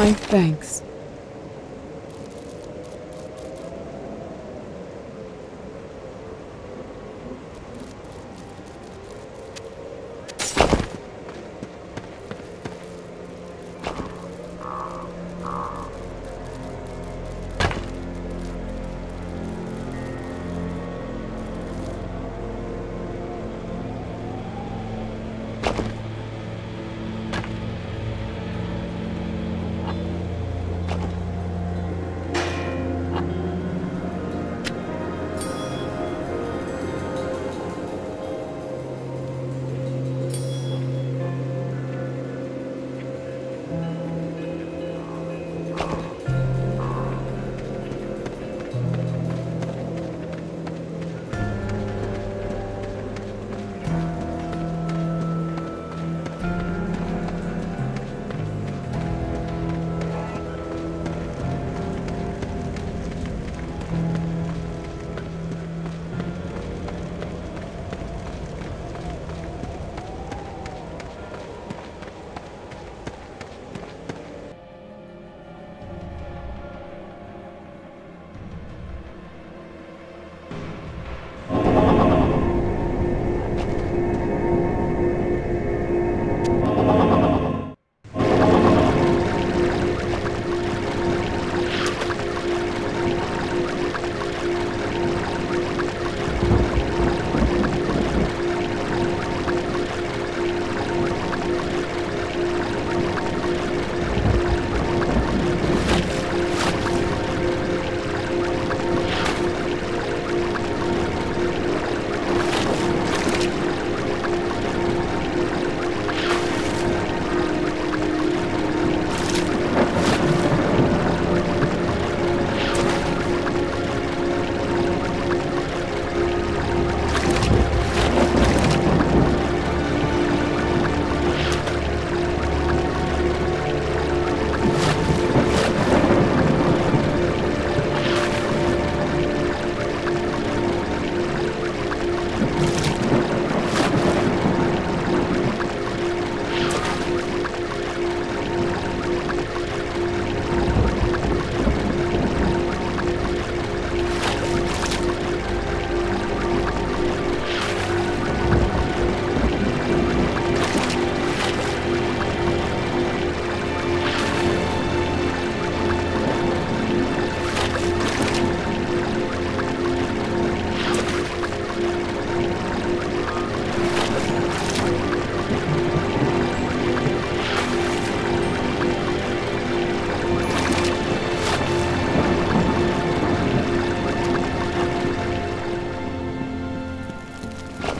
My thanks.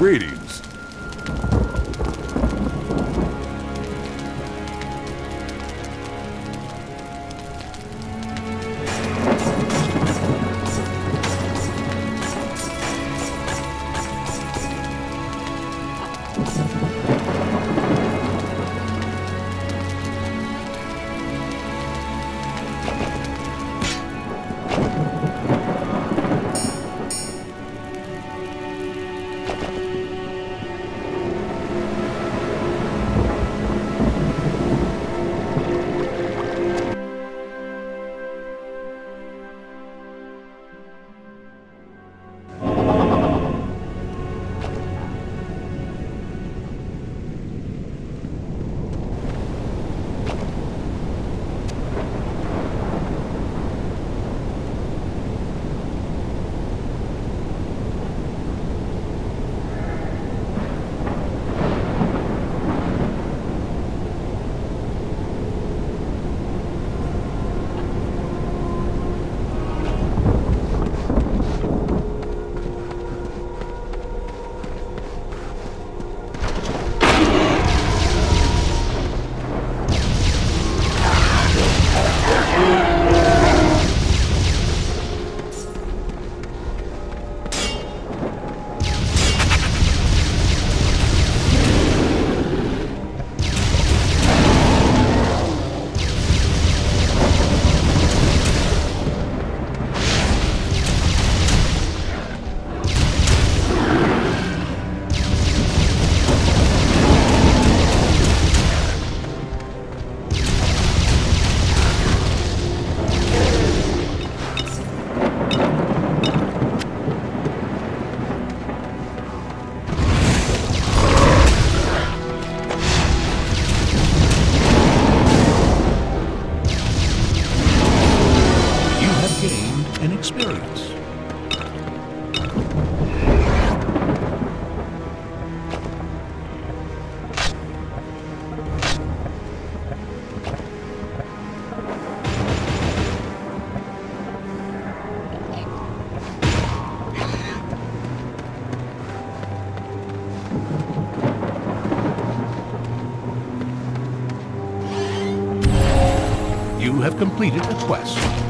Greetings. Completed a quest.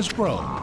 Has grown.